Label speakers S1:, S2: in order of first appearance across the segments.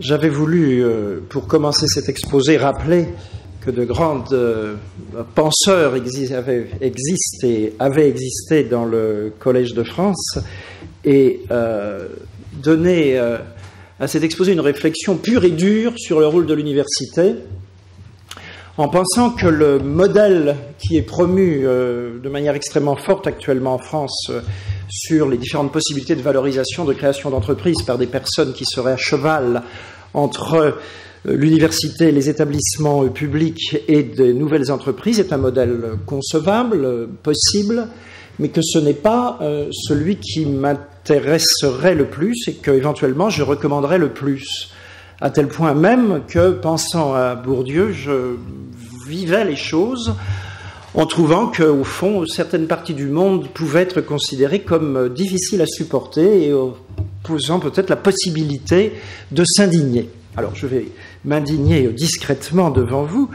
S1: j'avais voulu, euh, pour commencer cet exposé, rappeler que de grands euh, penseurs avaient, existé, avaient existé dans le Collège de France et euh, donner à cet exposé une réflexion pure et dure sur le rôle de l'université, en pensant que le modèle qui est promu de manière extrêmement forte actuellement en France sur les différentes possibilités de valorisation, de création d'entreprises par des personnes qui seraient à cheval entre euh, l'université, les établissements publics et des nouvelles entreprises est un modèle concevable, possible, mais que ce n'est pas euh, celui qui m'intéresserait le plus et que éventuellement je recommanderais le plus. À tel point même que, pensant à Bourdieu, je vivais les choses en trouvant qu'au fond, certaines parties du monde pouvaient être considérées comme euh, difficiles à supporter et posant peut-être la possibilité de s'indigner. Alors je vais m'indigner discrètement devant vous,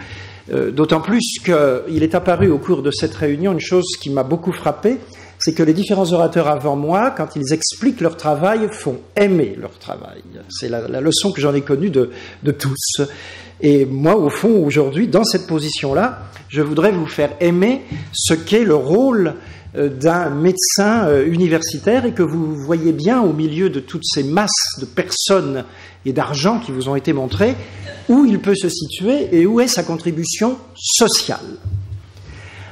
S1: euh, d'autant plus qu'il est apparu au cours de cette réunion une chose qui m'a beaucoup frappé, c'est que les différents orateurs avant moi, quand ils expliquent leur travail, font aimer leur travail. C'est la, leçon que j'en ai connue de, de tous. Et moi, au fond, aujourd'hui, dans cette position-là, je voudrais vous faire aimer ce qu'est le rôle euh, d'un médecin euh, universitaire et que vous voyez bien au milieu de toutes ces masses de personnes et d'argent qui vous ont été montrées, où il peut se situer et où est sa contribution sociale.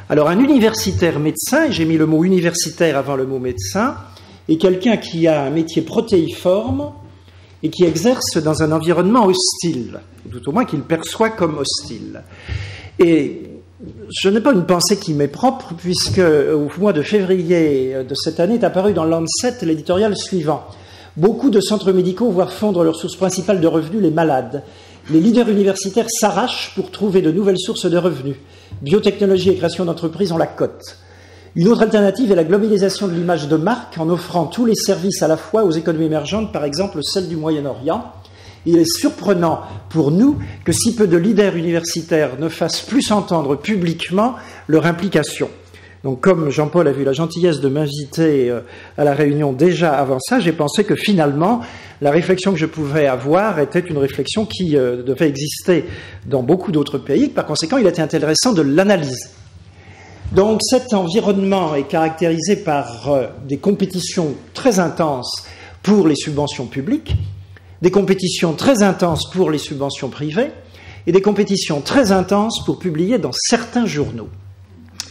S1: Alors un universitaire médecin, et j'ai mis le mot universitaire avant le mot médecin, est quelqu'un qui a un métier protéiforme, et qui exerce dans un environnement hostile, tout au moins qu'il perçoit comme hostile. Et je n'ai pas une pensée qui m'est propre, puisque au mois de février de cette année est apparu dans Lancet l'éditorial suivant. Beaucoup de centres médicaux voient fondre leur source principale de revenus les malades. Les leaders universitaires s'arrachent pour trouver de nouvelles sources de revenus. Biotechnologie et création d'entreprises ont la cote. Une autre alternative est la globalisation de l'image de marque en offrant tous les services à la fois aux économies émergentes, par exemple celle du Moyen-Orient. Il est surprenant pour nous que si peu de leaders universitaires ne fassent plus entendre publiquement leur implication. Donc, comme Jean-Paul a vu la gentillesse de m'inviter euh, à la réunion déjà avant ça, j'ai pensé que finalement, la réflexion que je pouvais avoir était une réflexion qui euh, devait exister dans beaucoup d'autres pays. Par conséquent, il était intéressant de l'analyser. Donc cet environnement est caractérisé par euh, des compétitions très intenses pour les subventions publiques, des compétitions très intenses pour les subventions privées et des compétitions très intenses pour publier dans certains journaux.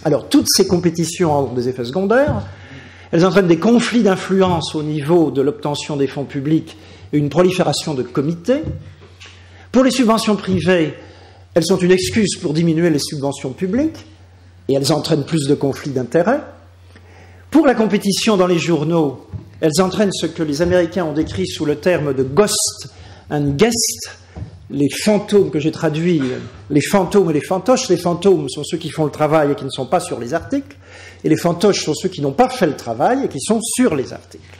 S1: Alors toutes ces compétitions ont des effets secondaires, elles entraînent des conflits d'influence au niveau de l'obtention des fonds publics et une prolifération de comités. Pour les subventions privées, elles sont une excuse pour diminuer les subventions publiques et elles entraînent plus de conflits d'intérêts. Pour la compétition dans les journaux, elles entraînent ce que les Américains ont décrit sous le terme de ghost and guest, les fantômes que j'ai traduits, les fantômes et les fantoches. Les fantômes sont ceux qui font le travail et qui ne sont pas sur les articles, et les fantoches sont ceux qui n'ont pas fait le travail et qui sont sur les articles.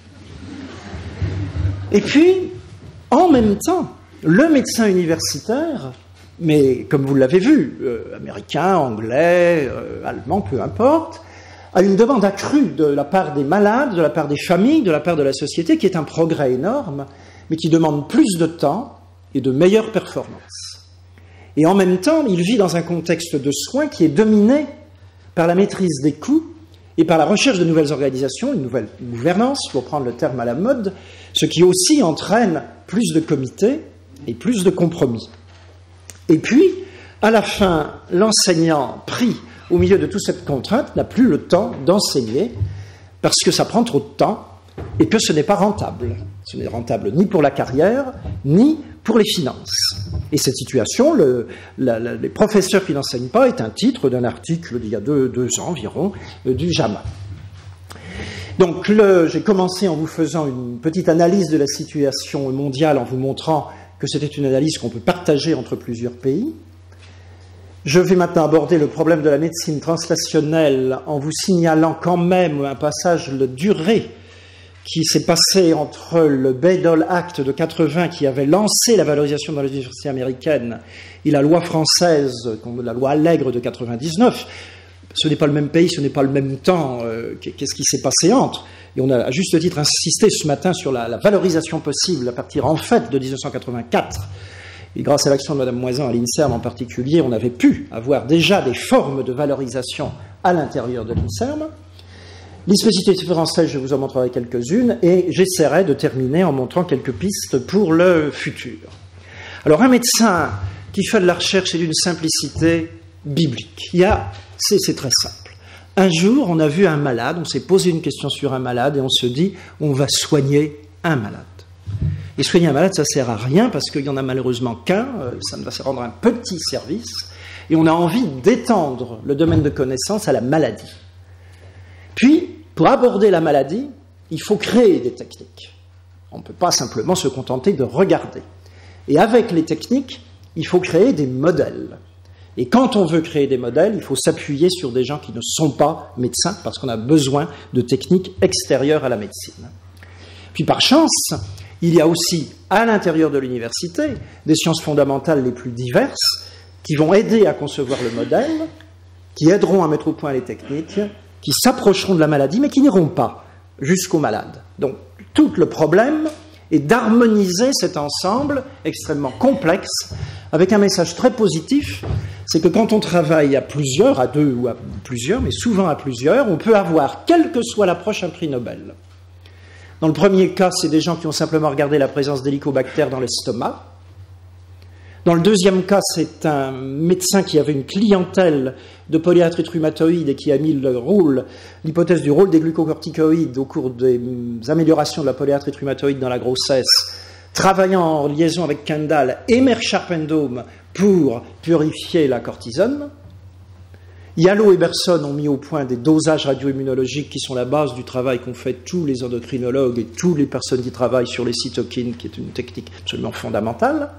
S1: Et puis, en même temps, le médecin universitaire mais comme vous l'avez vu, euh, américain, anglais, euh, allemand, peu importe, a une demande accrue de la part des malades, de la part des familles, de la part de la société, qui est un progrès énorme, mais qui demande plus de temps et de meilleures performances. Et en même temps, il vit dans un contexte de soins qui est dominé par la maîtrise des coûts et par la recherche de nouvelles organisations, une nouvelle gouvernance, pour prendre le terme à la mode, ce qui aussi entraîne plus de comités et plus de compromis. Et puis, à la fin, l'enseignant pris au milieu de toute cette contrainte n'a plus le temps d'enseigner parce que ça prend trop de temps et que ce n'est pas rentable. Ce n'est rentable ni pour la carrière, ni pour les finances. Et cette situation, les professeurs qui n'enseignent pas, est un titre d'un article d'il y a deux, ans environ euh, du JAMA. Donc j'ai commencé en vous faisant une petite analyse de la situation mondiale en vous montrant que c'était une analyse qu'on peut partager entre plusieurs pays. Je vais maintenant aborder le problème de la médecine translationnelle en vous signalant quand même un passage de durée qui s'est passé entre le Bayh-Dole Act de 80 qui avait lancé la valorisation dans les universités américaines et la loi française, la loi Allègre de 99. ce n'est pas le même pays, ce n'est pas le même temps, euh, qu'est-ce qui s'est passé entre? Et on a à juste titre insisté ce matin sur la, la valorisation possible à partir en fait de 1984 et grâce à l'action de Mme Moisan à l'INSERM en particulier, on avait pu avoir déjà des formes de valorisation à l'intérieur de l'INSERM. Les spécificités françaises, je vous en montrerai quelques-unes, et j'essaierai de terminer en montrant quelques pistes pour le futur. Alors, un médecin qui fait de la recherche est d'une simplicité biblique. Il y a, c'est très simple. Un jour, on a vu un malade, on s'est posé une question sur un malade, et on se dit, on va soigner un malade. Et soigner un malade, ça sert à rien parce qu'il y en a malheureusement qu'un, euh, ça ne va se rendre un petit service, et on a envie d'étendre le domaine de connaissance à la maladie. Puis, pour aborder la maladie, il faut créer des techniques. On ne peut pas simplement se contenter de regarder. Et avec les techniques, il faut créer des modèles. Et quand on veut créer des modèles, il faut s'appuyer sur des gens qui ne sont pas médecins, parce qu'on a besoin de techniques extérieures à la médecine. Puis par chance, il y a aussi à l'intérieur de l'université des sciences fondamentales les plus diverses qui vont aider à concevoir le modèle, qui aideront à mettre au point les techniques, qui s'approcheront de la maladie, mais qui n'iront pas jusqu'au malade. Donc tout le problème est d'harmoniser cet ensemble extrêmement complexe avec un message très positif, c'est que quand on travaille à plusieurs, à deux ou à plusieurs, mais souvent à plusieurs, on peut avoir, quelle que soit l'approche, un prix Nobel. Dans le premier cas, c'est des gens qui ont simplement regardé la présence d'hélicobactères dans l'estomac. Dans le deuxième cas, c'est un médecin qui avait une clientèle de polyarthrite rhumatoïde et qui a mis le rôle, l'hypothèse du rôle des glucocorticoïdes au cours des améliorations de la polyarthrite rhumatoïde dans la grossesse, travaillant en liaison avec Kendall et Merck-Sharpendome pour purifier la cortisone. Yallo et Berson ont mis au point des dosages radioimmunologiques qui sont la base du travail qu'ont fait tous les endocrinologues et toutes les personnes qui travaillent sur les cytokines, qui est une technique absolument fondamentale.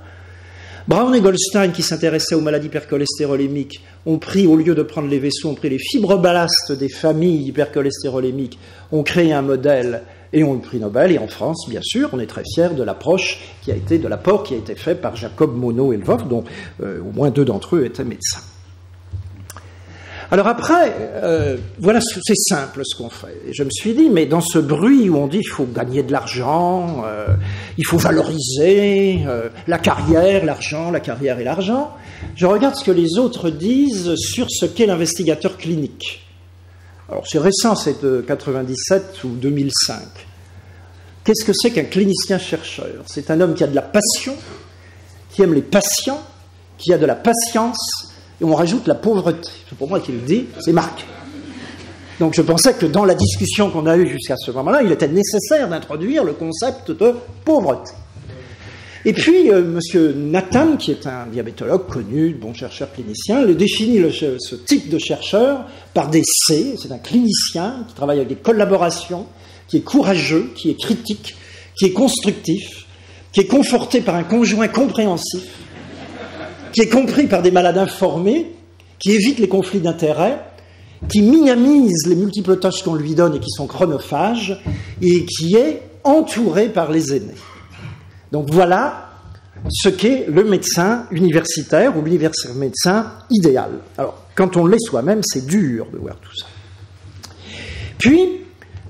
S1: Brown et Goldstein, qui s'intéressaient aux maladies hypercholestérolémiques, ont pris, au lieu de prendre les vaisseaux, ont pris les fibrobalastes des familles hypercholestérolémiques, ont créé un modèle et ont eu le prix Nobel. Et en France, bien sûr, on est très fiers de l'approche qui a été, de l'apport qui a été fait par Jacob Monod et Lvov, dont euh, au moins deux d'entre eux étaient médecins. Alors après, euh, voilà, c'est simple ce qu'on fait. Je me suis dit, mais dans ce bruit où on dit qu'il faut gagner de l'argent, euh, il faut valoriser euh, la carrière, l'argent, la carrière et l'argent, je regarde ce que les autres disent sur ce qu'est l'investigateur clinique. Alors c'est récent, c'est de 97 ou 2005. Qu'est-ce que c'est qu'un clinicien-chercheur C'est un homme qui a de la passion, qui aime les patients, qui a de la patience et on rajoute la pauvreté. C'est pour moi qui le dit, c'est Marc. Donc je pensais que dans la discussion qu'on a eue jusqu'à ce moment-là, il était nécessaire d'introduire le concept de pauvreté. Et puis, euh, M. Nathan, qui est un diabétologue connu, bon chercheur clinicien, le définit ce type de chercheur par des C. C'est un clinicien qui travaille avec des collaborations, qui est courageux, qui est critique, qui est constructif, qui est conforté par un conjoint compréhensif, qui est compris par des malades informés, qui évite les conflits d'intérêts, qui minimise les multiples tâches qu'on lui donne et qui sont chronophages, et qui est entouré par les aînés. Donc voilà ce qu'est le médecin universitaire ou l'universitaire médecin idéal. Alors, quand on l'est soi-même, c'est dur de voir tout ça. Puis,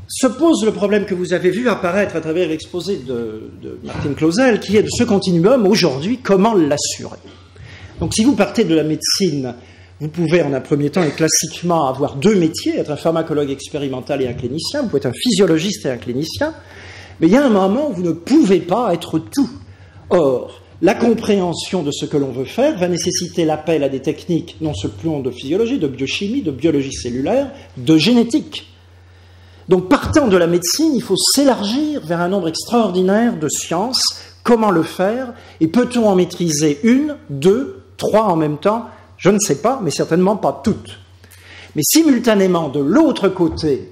S1: se pose le problème que vous avez vu apparaître à travers l'exposé de, de Martin Clausel, qui est de ce continuum aujourd'hui, comment l'assurer? Donc si vous partez de la médecine, vous pouvez en un premier temps et classiquement avoir deux métiers, être un pharmacologue expérimental et un clinicien, vous pouvez être un physiologiste et un clinicien, mais il y a un moment où vous ne pouvez pas être tout. Or, la compréhension de ce que l'on veut faire va nécessiter l'appel à des techniques non seulement de physiologie, de biochimie, de biologie cellulaire, de génétique. Donc partant de la médecine, il faut s'élargir vers un nombre extraordinaire de sciences. Comment le faire? Et peut-on en maîtriser une, deux trois en même temps, je ne sais pas, mais certainement pas toutes. Mais simultanément, de l'autre côté,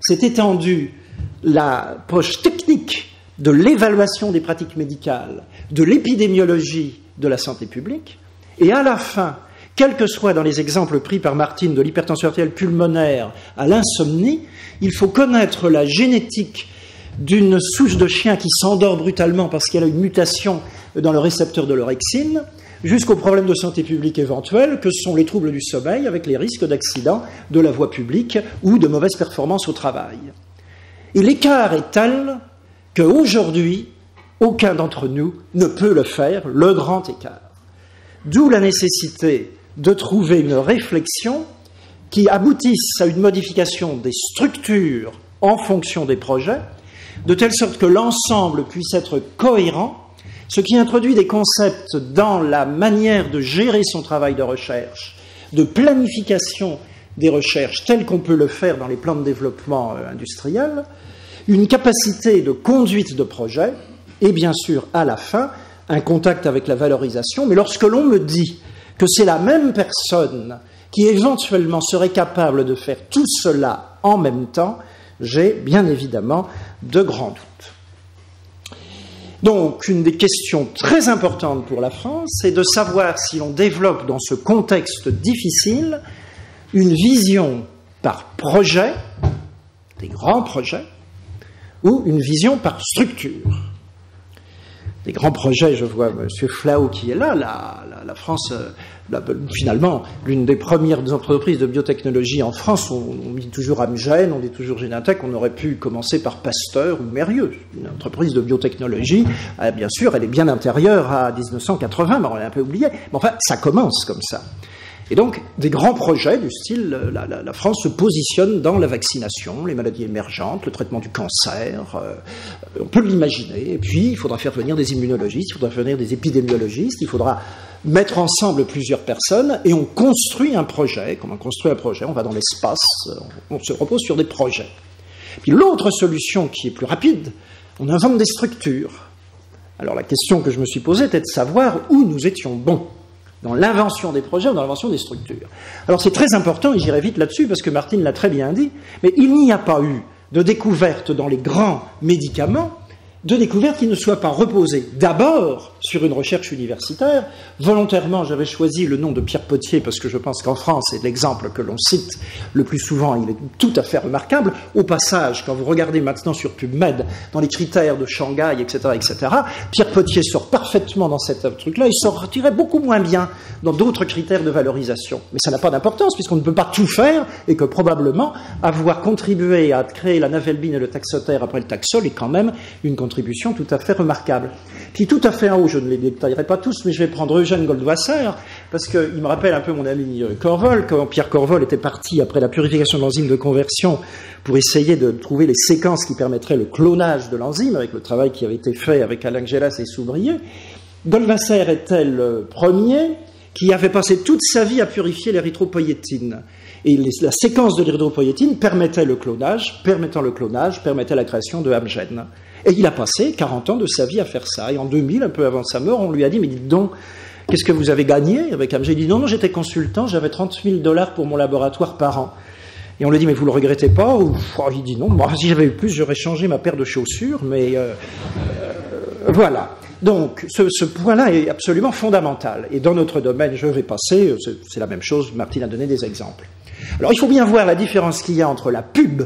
S1: s'est étendue la poche technique de l'évaluation des pratiques médicales, de l'épidémiologie de la santé publique, et à la fin, quel que soit dans les exemples pris par Martine de l'hypertension artérielle pulmonaire à l'insomnie, il faut connaître la génétique d'une souche de chien qui s'endort brutalement parce qu'elle a une mutation dans le récepteur de l'orexine, jusqu'aux problèmes de santé publique éventuels que sont les troubles du sommeil avec les risques d'accident de la voie publique ou de mauvaise performance au travail. Et l'écart est tel qu'aujourd'hui, aucun d'entre nous ne peut le faire, le grand écart. D'où la nécessité de trouver une réflexion qui aboutisse à une modification des structures en fonction des projets, de telle sorte que l'ensemble puisse être cohérent, ce qui introduit des concepts dans la manière de gérer son travail de recherche, de planification des recherches telles qu'on peut le faire dans les plans de développement euh, industriel, une capacité de conduite de projet et bien sûr à la fin un contact avec la valorisation. Mais lorsque l'on me dit que c'est la même personne qui éventuellement serait capable de faire tout cela en même temps, j'ai bien évidemment de grands doutes. Donc, une des questions très importantes pour la France, c'est de savoir si l'on développe dans ce contexte difficile une vision par projet, des grands projets, ou une vision par structure des grands projets. Je vois M. Flau qui est là. La, France, euh, finalement, l'une des premières entreprises de biotechnologie en France, on, dit toujours Amgen, on dit toujours Genentech, on aurait pu commencer par Pasteur ou Mérieux. Une entreprise de biotechnologie, euh, bien sûr, elle est bien intérieure à 1980, mais on l'a un peu oublié. Mais enfin, ça commence comme ça. Et donc, des grands projets du style, euh, la, France se positionne dans la vaccination, les maladies émergentes, le traitement du cancer, euh, on peut l'imaginer. Et puis, il faudra faire venir des immunologistes, il faudra faire venir des épidémiologistes, il faudra mettre ensemble plusieurs personnes et on construit un projet. Comme on construit un projet, on va dans l'espace, on se repose sur des projets. Puis l'autre solution qui est plus rapide, on invente des structures. Alors la question que je me suis posée était de savoir où nous étions bons dans l'invention des projets ou dans l'invention des structures. Alors c'est très important, et j'irai vite là-dessus parce que Martine l'a très bien dit, mais il n'y a pas eu de découverte dans les grands médicaments de découvertes qui ne soient pas reposées d'abord sur une recherche universitaire. Volontairement, j'avais choisi le nom de Pierre Potier parce que je pense qu'en France, c'est l'exemple que l'on cite le plus souvent, il est tout à fait remarquable. Au passage, quand vous regardez maintenant sur PubMed, dans les critères de Shanghai, etc., etc., Pierre Potier sort parfaitement dans cet truc-là, il sortirait beaucoup moins bien dans d'autres critères de valorisation. Mais ça n'a pas d'importance puisqu'on ne peut pas tout faire et que probablement avoir contribué à créer la navelbine et le taxotère après le taxol est quand même une contribution tout à fait remarquable. Qui tout à fait en haut, je ne les détaillerai pas tous, mais je vais prendre Eugène Goldwasser, parce qu'il me rappelle un peu mon ami euh, Corvol, quand Pierre Corvol était parti après la purification de l'enzyme de conversion pour essayer de trouver les séquences qui permettraient le clonage de l'enzyme, avec le travail qui avait été fait avec Alain Gelas et Soubrier. Goldwasser était le premier qui avait passé toute sa vie à purifier l'érythropoïétine. Et la séquence de l'érythropoïétine permettait le clonage, permettant le clonage, permettait la création de Amgen. Et il a passé 40 ans de sa vie à faire ça. Et en 2000, un peu avant sa mort, on lui a dit, mais dites donc, qu'est-ce que vous avez gagné avec Amgen? Il dit, non, non, j'étais consultant, j'avais 30 000 dollars pour mon laboratoire par an. Et on lui dit, mais vous le regrettez pas Ou, oh, Il dit, non, moi, si j'avais eu plus, j'aurais changé ma paire de chaussures, mais euh, euh, voilà. Donc, ce, point-là est absolument fondamental. Et dans notre domaine, je vais passer, c'est la même chose, Martine a donné des exemples. Alors, il faut bien voir la différence qu'il y a entre la pub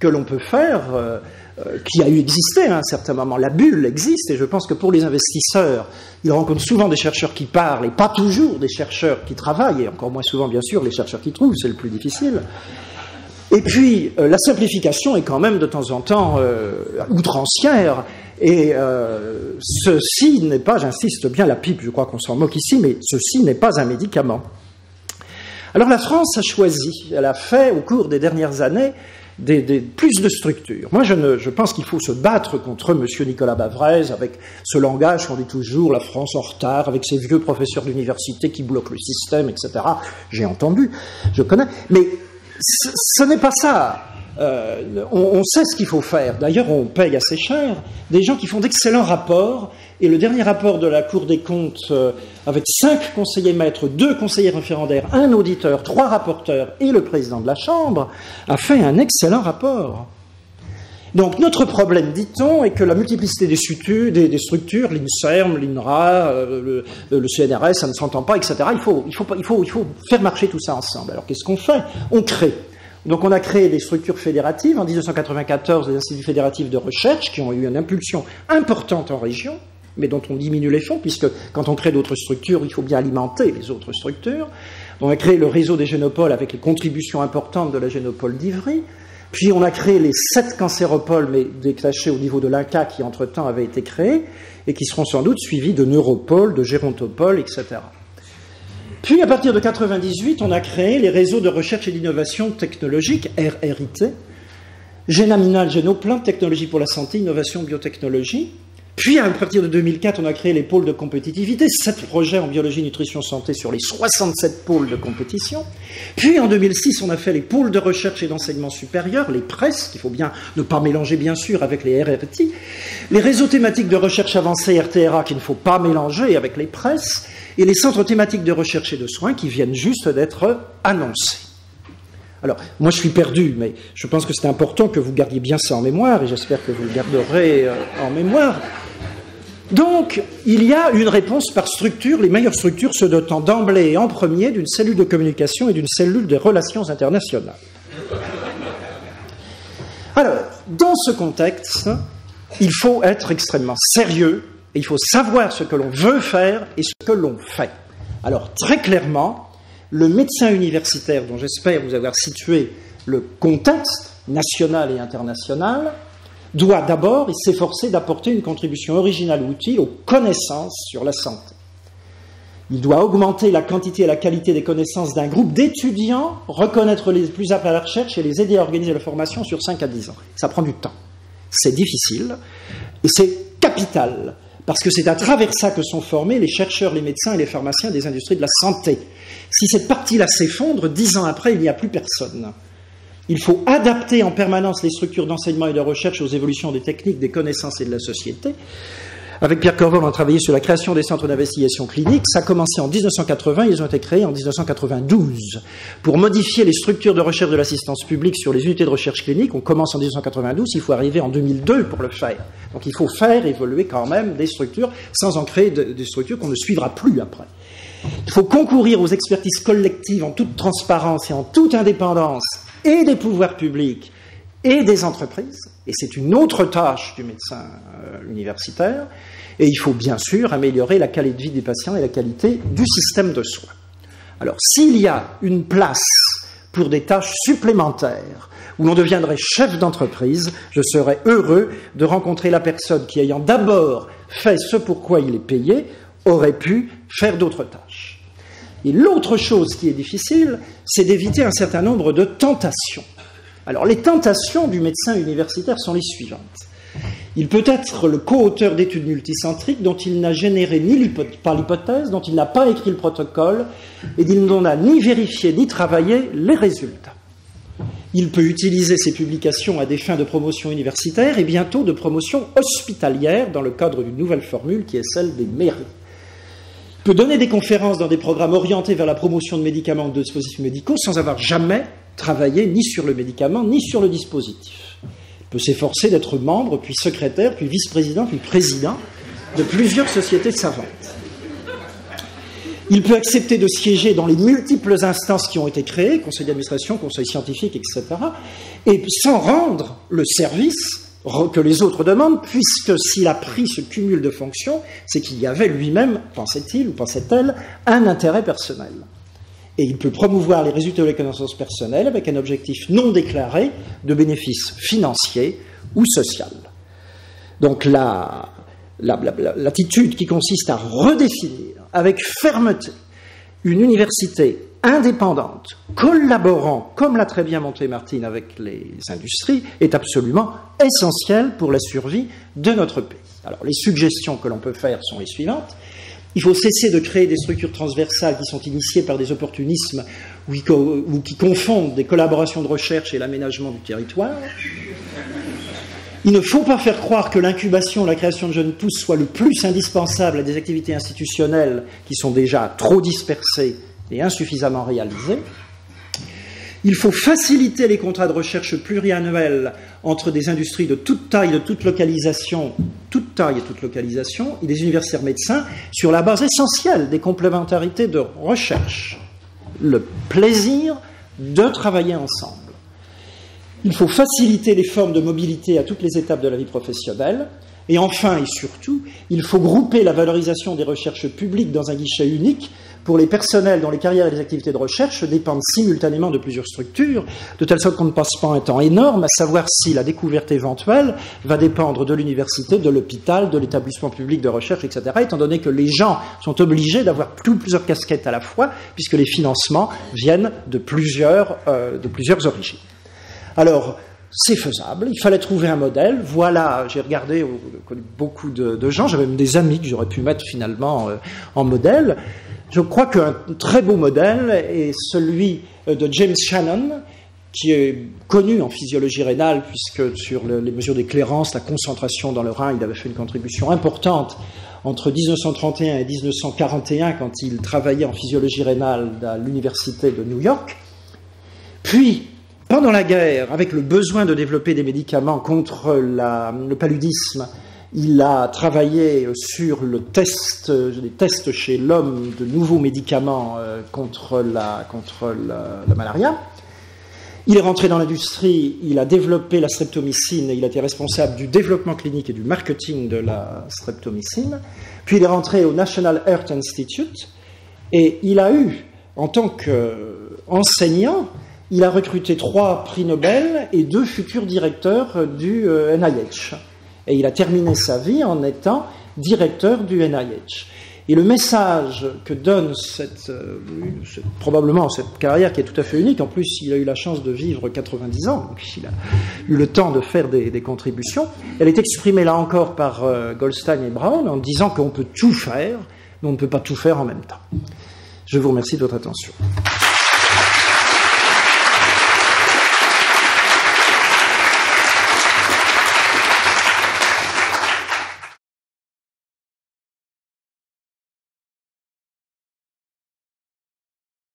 S1: que l'on peut faire, euh, euh, qui a eu existé à un certain moment. La bulle existe, et je pense que pour les investisseurs, ils rencontrent souvent des chercheurs qui parlent, et pas toujours des chercheurs qui travaillent, et encore moins souvent, bien sûr, les chercheurs qui trouvent, c'est le plus difficile. Et puis, euh, la simplification est quand même de temps en temps outrancière, et ceci n'est pas, j'insiste bien, la pipe, je crois qu'on s'en moque ici, mais ceci n'est pas un médicament. Alors la France a choisi, elle a fait au cours des dernières années des, plus de structures. Moi, je, je pense qu'il faut se battre contre M. Nicolas Bavrez avec ce langage qu'on dit toujours, la France en retard, avec ces vieux professeurs d'université qui bloquent le système, etc. J'ai entendu, je connais, mais ce n'est pas ça. Euh, on, sait ce qu'il faut faire. D'ailleurs, on paye assez cher des gens qui font d'excellents rapports. Et le dernier rapport de la Cour des comptes, euh, avec cinq conseillers maîtres, deux conseillers référendaires, un auditeur, trois rapporteurs et le président de la Chambre, a fait un excellent rapport. Donc notre problème, dit-on, est que la multiplicité des, structures, l'INSERM, l'INRA, euh, le, CNRS, ça ne s'entend pas, etc. il faut faire marcher tout ça ensemble. Alors qu'est-ce qu'on fait? On crée. Donc on a créé des structures fédératives, en 1994 des instituts fédératifs de recherche qui ont eu une impulsion importante en région, mais dont on diminue les fonds, puisque quand on crée d'autres structures, il faut bien alimenter les autres structures. On a créé le réseau des génopoles avec les contributions importantes de la génopole d'Ivry. Puis on a créé les sept cancéropoles, mais détachés au niveau de l'INCA, qui entre-temps avaient été créés, et qui seront sans doute suivis de neuropoles, de gérontopoles, etc. Puis à partir de 1998, on a créé les réseaux de recherche et d'innovation technologique, RRIT, Génaminal, Génoplan, Technologie pour la santé, Innovation, Biotechnologie. Puis à partir de 2004, on a créé les pôles de compétitivité, sept projets en biologie, nutrition, santé sur les 67 pôles de compétition. Puis en 2006, on a fait les pôles de recherche et d'enseignement supérieur, les presses, qu'il faut bien ne pas mélanger bien sûr avec les RRT, les réseaux thématiques de recherche avancée RTRA qu'il ne faut pas mélanger avec les presses, et les centres thématiques de recherche et de soins qui viennent juste d'être annoncés. Alors, moi je suis perdu, mais je pense que c'est important que vous gardiez bien ça en mémoire, et j'espère que vous le garderez euh, en mémoire. Donc, il y a une réponse par structure, les meilleures structures se dotant d'emblée et en premier d'une cellule de communication et d'une cellule de relations internationales. Alors, dans ce contexte, il faut être extrêmement sérieux et il faut savoir ce que l'on veut faire et ce que l'on fait. Alors, très clairement, le médecin universitaire, dont j'espère vous avoir situé le contexte national et international, doit d'abord s'efforcer d'apporter une contribution originale ou utile aux connaissances sur la santé. Il doit augmenter la quantité et la qualité des connaissances d'un groupe d'étudiants, reconnaître les plus aptes à la recherche et les aider à organiser la formation sur 5 à 10 ans. Ça prend du temps. C'est difficile et c'est capital parce que c'est à travers ça que sont formés les chercheurs, les médecins et les pharmaciens des industries de la santé. Si cette partie-là s'effondre, dix ans après, il n'y a plus personne. Il faut adapter en permanence les structures d'enseignement et de recherche aux évolutions des techniques, des connaissances et de la société. Avec Pierre Corvol, on a travaillé sur la création des centres d'investigation clinique. Ça a commencé en 1980, ils ont été créés en 1992. Pour modifier les structures de recherche de l'assistance publique sur les unités de recherche clinique, on commence en 1992, il faut arriver en 2002 pour le faire. Donc il faut faire évoluer quand même des structures sans en créer des structures qu'on ne suivra plus après. Il faut concourir aux expertises collectives en toute transparence et en toute indépendance et des pouvoirs publics et des entreprises, et c'est une autre tâche du médecin euh, universitaire, et il faut bien sûr améliorer la qualité de vie des patients et la qualité du système de soins. Alors s'il y a une place pour des tâches supplémentaires où l'on deviendrait chef d'entreprise, je serais heureux de rencontrer la personne qui, ayant d'abord fait ce pour quoi il est payé, aurait pu faire d'autres tâches. Et l'autre chose qui est difficile, c'est d'éviter un certain nombre de tentations. Alors les tentations du médecin universitaire sont les suivantes. Il peut être le co-auteur d'études multicentriques dont il n'a généré ni l'hypothèse, dont il n'a pas écrit le protocole et il n'en a ni vérifié ni travaillé les résultats. Il peut utiliser ces publications à des fins de promotion universitaire et bientôt de promotion hospitalière dans le cadre d'une nouvelle formule qui est celle des mairies peut donner des conférences dans des programmes orientés vers la promotion de médicaments ou de dispositifs médicaux sans avoir jamais travaillé ni sur le médicament ni sur le dispositif. Il peut s'efforcer d'être membre, puis secrétaire, puis vice-président, puis président de plusieurs sociétés savantes. Il peut accepter de siéger dans les multiples instances qui ont été créées, conseil d'administration, conseil scientifique, etc., et sans rendre le service que les autres demandent, puisque s'il a pris ce cumul de fonctions, c'est qu'il y avait lui-même, pensait-il ou pensait-elle, un intérêt personnel. Et il peut promouvoir les résultats de la connaissance personnelle avec un objectif non déclaré de bénéfice financier ou social. Donc l'attitude qui consiste à redéfinir avec fermeté une université indépendante, collaborant, comme l'a très bien montré Martine avec les industries, est absolument essentielle pour la survie de notre pays. Alors, les suggestions que l'on peut faire sont les suivantes. Il faut cesser de créer des structures transversales qui sont initiées par des opportunismes ou qui confondent des collaborations de recherche et l'aménagement du territoire. Il ne faut pas faire croire que l'incubation, la création de jeunes pousses soit le plus indispensable à des activités institutionnelles qui sont déjà trop dispersées et insuffisamment réalisé. Il faut faciliter les contrats de recherche pluriannuels entre des industries de toute taille, de toute localisation, toute taille et toute localisation, et des universitaires médecins sur la base essentielle des complémentarités de recherche, le plaisir de travailler ensemble. Il faut faciliter les formes de mobilité à toutes les étapes de la vie professionnelle, Et enfin et surtout, il faut grouper la valorisation des recherches publiques dans un guichet unique pour les personnels dont les carrières et les activités de recherche dépendent simultanément de plusieurs structures, de telle sorte qu'on ne passe pas un temps énorme à savoir si la découverte éventuelle va dépendre de l'université, de l'hôpital, de l'établissement public de recherche, etc., étant donné que les gens sont obligés d'avoir plusieurs casquettes à la fois, puisque les financements viennent de plusieurs, euh, de plusieurs origines. Alors, c'est faisable, il fallait trouver un modèle. Voilà, j'ai regardé, beaucoup de, gens, j'avais même des amis que j'aurais pu mettre finalement euh, en modèle. Je crois qu'un très beau modèle est celui euh, de James Shannon, qui est connu en physiologie rénale, puisque sur les mesures d'éclairance, la concentration dans le rein, il avait fait une contribution importante entre 1931 et 1941, quand il travaillait en physiologie rénale à l'université de New York. Puis, pendant la guerre, avec le besoin de développer des médicaments contre le paludisme, il a travaillé sur test, les tests chez l'homme de nouveaux médicaments euh, contre, la, malaria. Il est rentré dans l'industrie, il a développé la streptomycine et il a été responsable du développement clinique et du marketing de la streptomycine. Puis il est rentré au National Heart Institute et il a eu, en tant qu'enseignant, il a recruté trois prix Nobel et deux futurs directeurs du euh, NIH. Et il a terminé sa vie en étant directeur du NIH. Et le message que donne euh, probablement cette carrière qui est tout à fait unique, en plus il a eu la chance de vivre 90 ans, donc il a eu le temps de faire des, contributions, elle est exprimée là encore par euh, Goldstein et Brown en disant qu'on peut tout faire, mais on ne peut pas tout faire en même temps. Je vous remercie de votre attention.